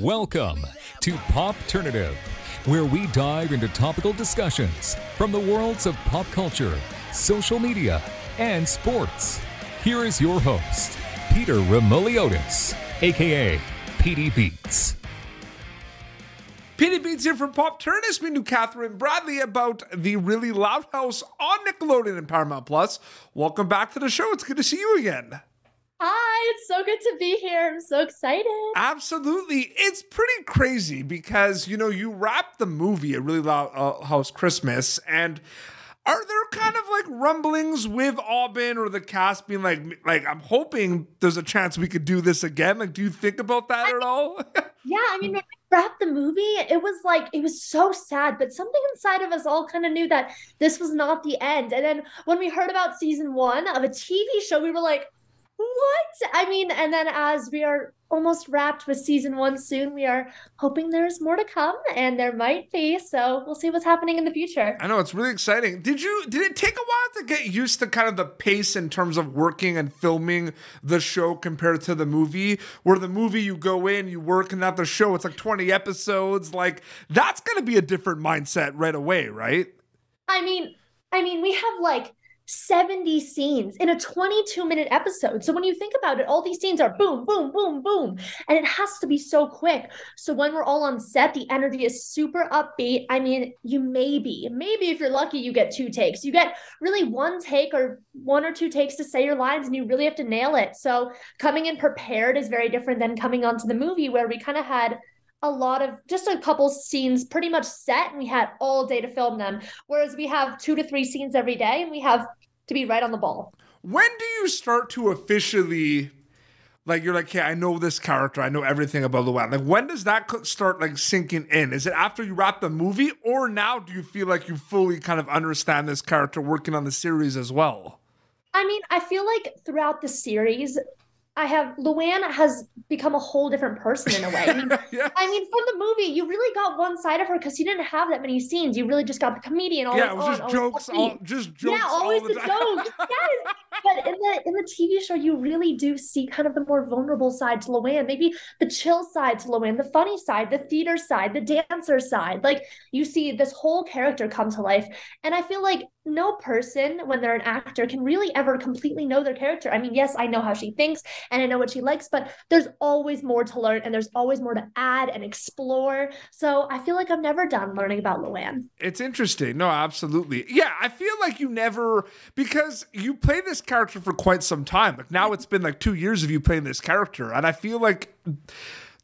Welcome to Popternative, where we dive into topical discussions from the worlds of pop culture, social media, and sports. Here is your host, Peter Remoliotis, aka PD Beats. PD Beats here from Popternative. We knew Catherine Bradley about the really loud house on Nickelodeon and Paramount Plus. Welcome back to the show. It's good to see you again. Hi, it's so good to be here. I'm so excited. Absolutely. It's pretty crazy because, you know, you wrap the movie A Really Loud uh, House Christmas and are there kind of like rumblings with Aubin or the cast being like like I'm hoping there's a chance we could do this again? Like do you think about that at all? yeah, I mean when we wrapped the movie, it was like it was so sad, but something inside of us all kind of knew that this was not the end. And then when we heard about season 1 of a TV show, we were like what? I mean, and then as we are almost wrapped with season one soon, we are hoping there's more to come, and there might be. So we'll see what's happening in the future. I know it's really exciting. Did you? Did it take a while to get used to kind of the pace in terms of working and filming the show compared to the movie? Where the movie you go in, you work, and not the show. It's like twenty episodes. Like that's going to be a different mindset right away, right? I mean, I mean, we have like 70 scenes in a 22 minute episode. So when you think about it, all these scenes are boom, boom, boom, boom. And it has to be so quick. So when we're all on set, the energy is super upbeat. I mean, you maybe, maybe if you're lucky, you get two takes. You get really one take or one or two takes to say your lines and you really have to nail it. So coming in prepared is very different than coming onto the movie where we kind of had a lot of just a couple scenes pretty much set and we had all day to film them whereas we have two to three scenes every day and we have to be right on the ball when do you start to officially like you're like, yeah, I know this character, I know everything about the Luan. Like, when does that start like sinking in? Is it after you wrap the movie, or now do you feel like you fully kind of understand this character working on the series as well? I mean, I feel like throughout the series, I have Luan has become a whole different person in a way. I mean, yes. I mean, from the movie, you really got one side of her because you didn't have that many scenes. You really just got the comedian. Always yeah, it was on, just jokes, all, just jokes. Yeah, always the, the jokes. yes, but in the in the TV show, you really do see kind of the more vulnerable side to Luan. Maybe the chill side to Luan, the funny side, the theater side, the dancer side. Like you see this whole character come to life, and I feel like no person, when they're an actor, can really ever completely know their character. I mean, yes, I know how she thinks and I know what she likes, but there's always more to learn and there's always more to add and explore. So I feel like I'm never done learning about Luan. It's interesting. No, absolutely. Yeah, I feel like you never, because you play this character for quite some time. Like now it's been like two years of you playing this character. And I feel like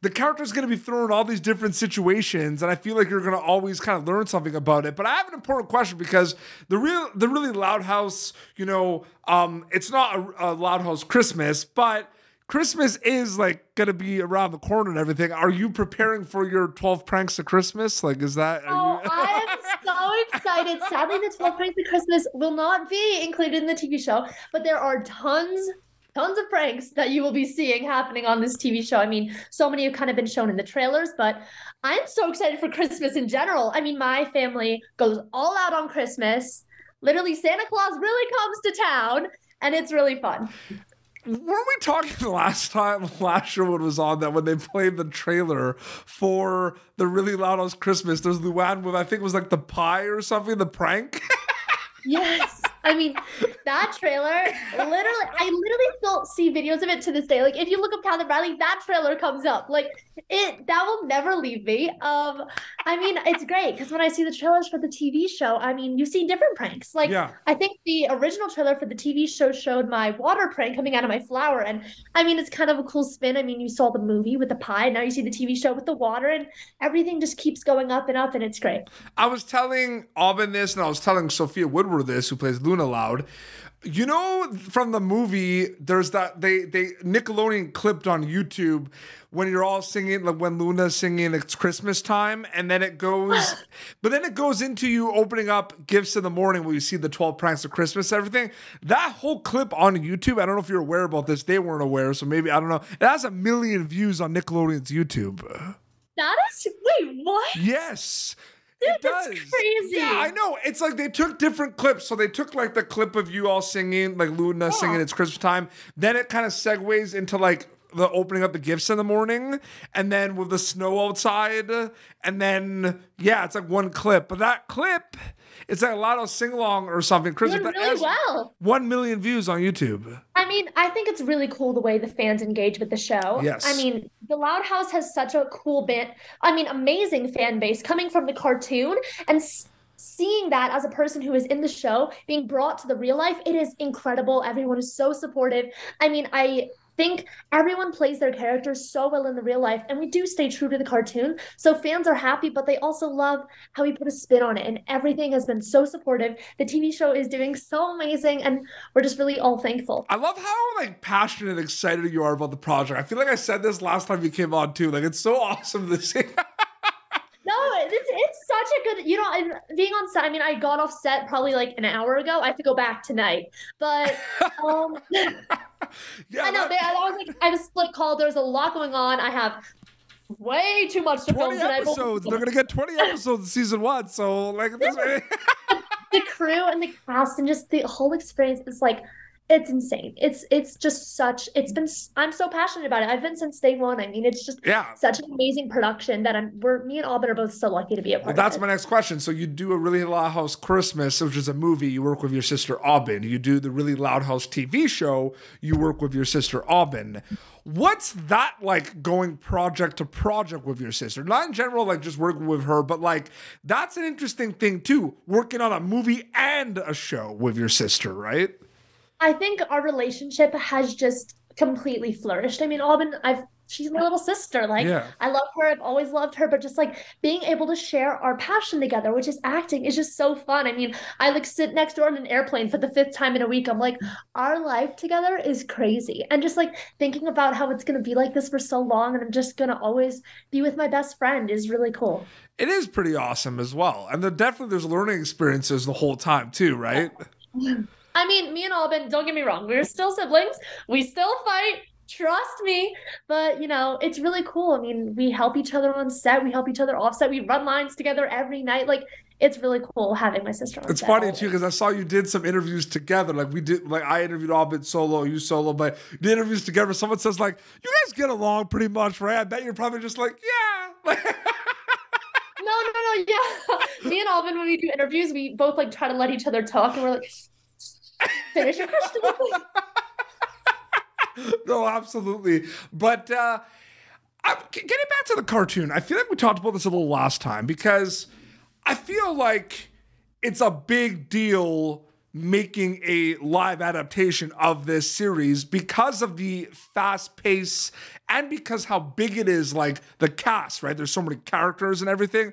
the character's going to be thrown in all these different situations and i feel like you're going to always kind of learn something about it but i have an important question because the real the really loud house you know um it's not a, a loud house christmas but Christmas is like gonna be around the corner and everything. Are you preparing for your 12 pranks of Christmas? Like, is that? oh, you... I am so excited. Sadly, the 12 pranks of Christmas will not be included in the TV show, but there are tons tons of pranks that you will be seeing happening on this TV show. I mean, so many have kind of been shown in the trailers, but I'm so excited for Christmas in general. I mean, my family goes all out on Christmas. Literally, Santa Claus really comes to town, and it's really fun. Were we talking the last time last was on that when they played the trailer for the really loud house Christmas? There's Luan with I think it was like the pie or something, the prank. yes. I mean, that trailer, literally, I literally still see videos of it to this day. Like, if you look up Catherine Bradley, that trailer comes up. Like, it that will never leave me. Um, I mean, it's great because when I see the trailers for the TV show, I mean, you see different pranks. Like, yeah. I think the original trailer for the TV show showed my water prank coming out of my flower, and I mean, it's kind of a cool spin. I mean, you saw the movie with the pie, now you see the TV show with the water, and everything just keeps going up and up, and it's great. I was telling Aubin this, and I was telling Sophia Woodward this, who plays Luna Loud. You know, from the movie, there's that they they Nickelodeon clipped on YouTube when you're all singing, like when Luna's singing "It's Christmas Time," and then it goes, but then it goes into you opening up gifts in the morning where you see the twelve pranks of Christmas, everything. That whole clip on YouTube, I don't know if you're aware about this. They weren't aware, so maybe I don't know. It has a million views on Nickelodeon's YouTube. That is wait, what? Yes. Dude, that's crazy. Yeah, I know. It's like they took different clips. So they took like the clip of you all singing, like Luna oh. singing "It's Christmas Time." Then it kind of segues into like the opening up the gifts in the morning, and then with the snow outside, and then yeah, it's like one clip. But that clip, it's like a lot of sing along or something. Chris, Doing really well. One million views on YouTube. I mean, I think it's really cool the way the fans engage with the show. Yes. I mean, The Loud House has such a cool bit. I mean, amazing fan base coming from the cartoon and s- seeing that as a person who is in the show being brought to the real life. It is incredible. Everyone is so supportive. I mean, I think everyone plays their characters so well in the real life and we do stay true to the cartoon so fans are happy but they also love how we put a spin on it and everything has been so supportive the tv show is doing so amazing and we're just really all thankful I love how like passionate and excited you are about the project. I feel like I said this last time you came on too. Like it's so awesome to see. No, it's it's such a good, you know, and being on set. I mean, I got off set probably like an hour ago. I have to go back tonight, but um, yeah, I know that- they, I was like, I have a split call. There's a lot going on. I have way too much to film 20 tonight. episodes. They're gonna get 20 episodes in season one. So like this The crew and the cast and just the whole experience is like. It's insane. It's it's just such. It's been. I'm so passionate about it. I've been since day one. I mean, it's just Yeah. such an amazing production that I'm. We're me and Aubin are both so lucky to be a part Well, of. that's my next question. So you do a Really Loud House Christmas, which is a movie. You work with your sister Aubin. You do the Really Loud House TV show. You work with your sister Aubin. What's that like going project to project with your sister? Not in general, like just working with her, but like that's an interesting thing too. Working on a movie and a show with your sister, right? I think our relationship has just completely flourished. I mean, Aubin, I've she's my little sister. Like Yeah. I love her. I've always loved her, but just like being able to share our passion together, which is acting, is just so fun. I mean, I like sit next door in an airplane for the fifth time in a week. I'm like, our life together is crazy. And just like thinking about how it's gonna be like this for so long and I'm just gonna always be with my best friend is really cool. It is pretty awesome as well. And there definitely there's learning experiences the whole time too, right? I mean, me and Aubin, don't get me wrong, we're still siblings. We still fight. Trust me. But, you know, it's really cool. I mean, we help each other on set, we help each other off set, we run lines together every night. Like, it's really cool having my sister on It's set funny too because I saw you did some interviews together. Like we did, like I interviewed Aubin solo, you solo, but the interviews together. Someone says like, "You guys get along pretty much, right?" I bet you're probably just like, "Yeah." No, no, no, yeah. me and Aubin, when we do interviews, we both like try to let each other talk and we're like, finish your question. no, absolutely. But uh, I'm, getting back to the cartoon, I feel like we talked about this a little last time because I feel like it's a big deal making a live adaptation of this series because of the fast pace and because how big it is like the cast right there's so many characters and everything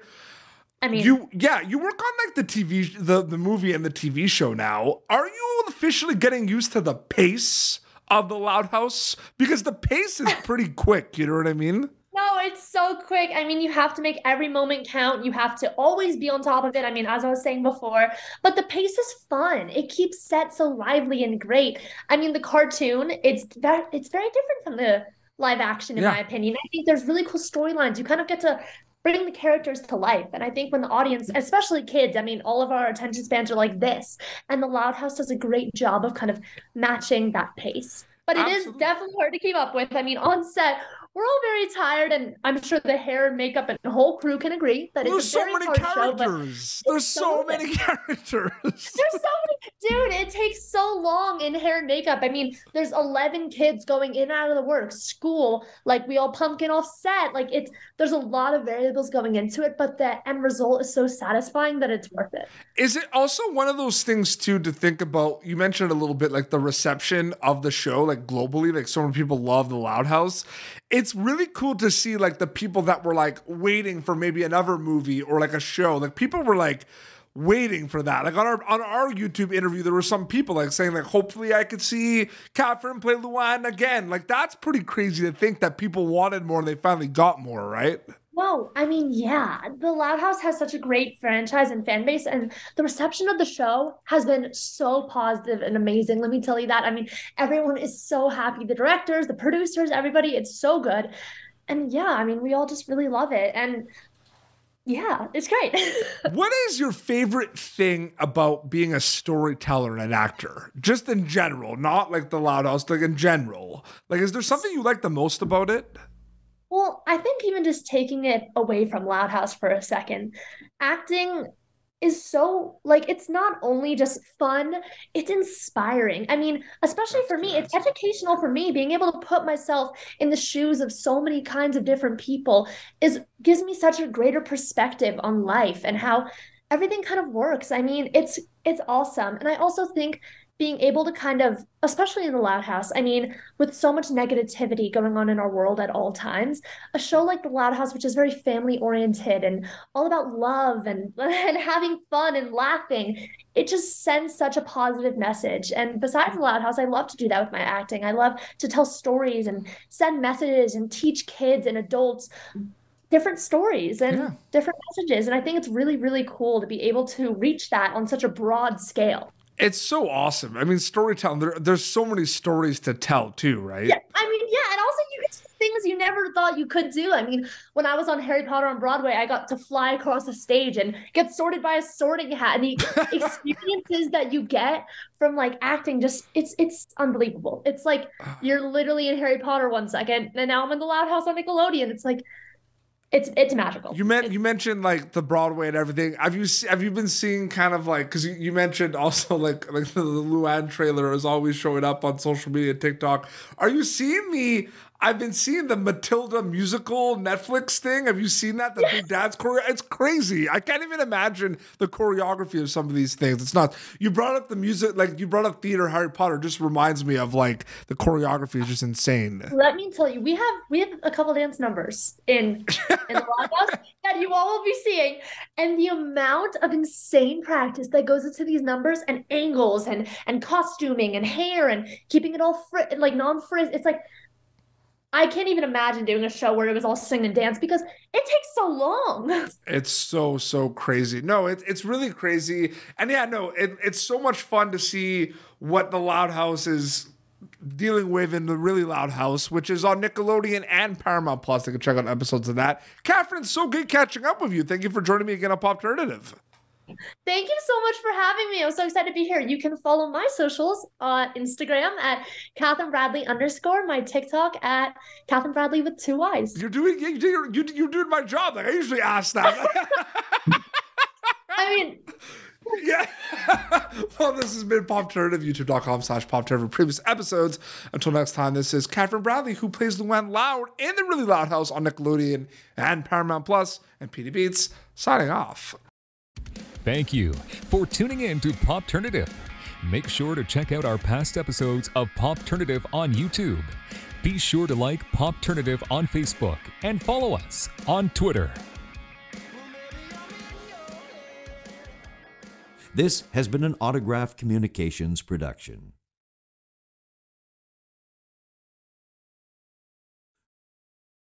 I mean, you yeah you work on like the tv the, the movie and the tv show now are you officially getting used to the pace of the loud house because the pace is pretty quick you know what i mean No, it's so quick. I mean, you have to make every moment count. You have to always be on top of it. I mean, as I was saying before, but the pace is fun. It keeps set so lively and great. I mean, the cartoon, it's that it's very different from the live action, in Yeah. my opinion. I think there's really cool storylines. You kind of get to bring the characters to life. And I think when the audience, especially kids, I mean, all of our attention spans are like this. And the Loud House does a great job of kind of matching that pace. But it is Absolutely. definitely hard to keep up with. I mean, on set, we're all very tired, and I'm sure the hair and makeup and the whole crew can agree that there's it's a so very many hard show. Characters there's so so many characters there's so many, dude. It takes so long in hair and makeup. I mean, there's 11 kids going in and out of the work, school, like we all pumpkin off set. Like it's there's a lot of variables going into it, but the end result is so satisfying that it's worth it. Is it also one of those things too to think about? You mentioned a little bit like the reception of the show, like globally, like so many people love the Loud House. It's really cool to see like the people that were like waiting for maybe another movie or like a show. Like people were like waiting for that. Like on our on our YouTube interview, there were some people like saying like, hopefully I could see Catherine play Luan again. Like that's pretty crazy to think that people wanted more and they finally got more, right? No, I mean, yeah, the Loud House has such a great franchise and fan base, and the reception of the show has been so positive and amazing. Let me tell you that. I mean, everyone is so happy. The directors, the producers, everybody, it's so good. And yeah, I mean, we all just really love it. And Yeah, it's great. what is your favorite thing about being a storyteller and an actor? Just in general, not like the Loud House, like in general. Like, is there something you like the most about it? Well, I think even just taking it away from Loud House for a second, acting is so like it's not only just fun it's inspiring. I mean especially That's for me it's educational for me. Being able to put myself in the shoes of so many kinds of different people is gives me such a greater perspective on life and how everything kind of works. I mean it's it's awesome. And i also think being able to kind of, especially in the Loud House, I mean, with so much negativity going on in our world at all times, a show like the Loud House, which is very family oriented and all about love and, and having fun and laughing, it just sends such a positive message. And besides the Loud House, I love to do that with my acting. I love to tell stories and send messages and teach kids and adults different stories and yeah. different messages. And I think it's really, really cool to be able to reach that on such a broad scale. It's so awesome. I mean, storytelling. There, there's so many stories to tell too, right? Yeah, I mean, yeah, and also you get things you never thought you could do. I mean, when I was on Harry Potter on Broadway, I got to fly across the stage and get sorted by a sorting hat, and the experiences that you get from like acting, just it's it's unbelievable. It's like you're literally in Harry Potter one second, and now I'm in the Loud House on Nickelodeon. It's like it's it's magical. You meant you mentioned like the Broadway and everything. Have you have you been seeing kind of like because you, you, mentioned also like like the, the Luan trailer is always showing up on social media, TikTok. Are you seeing the I've been seeing the Matilda musical Netflix thing. Have you seen that? The yes. Big Dad's choreo. It's crazy. I can't even imagine the choreography of some of these things. It's not. You brought up the music, like you brought up theater. Harry Potter just reminds me of like the choreography is just insane. Let me tell you, we have we have a couple dance numbers in in the podcast that you all will be seeing, and the amount of insane practice that goes into these numbers and angles and and costuming and hair and keeping it all fr- like non frizz. It's like I can't even imagine doing a show where it was all sing and dance because it takes so long. It's so so crazy. No, it, it's really crazy, and yeah, no, it, it's so much fun to see what the Loud House is dealing with in the really loud house, which is on Nickelodeon and Paramount Plus. You can check out episodes of that. Catherine, so good catching up with you. Thank you for joining me again on Popternative. Thank you so much for having me. I'm so excited to be here. You can follow my socials on Instagram at Catherine Bradley underscore, my TikTok at Catherine Bradley with two Y's. You're doing you you you you're doing my job. Like I usually ask that. I mean. Yeah. well, this has been Popternative, youtube.com slash Popternative previous episodes. Until next time, this is Catherine Bradley, who plays Luan Loud in the Really Loud House on Nickelodeon and Paramount Plus, and PD Beats, signing off. Thank you for tuning in to Popternative. Make sure to check out our past episodes of Popternative on YouTube. Be sure to like Popternative on Facebook and follow us on Twitter. This has been an Autograph Communications production.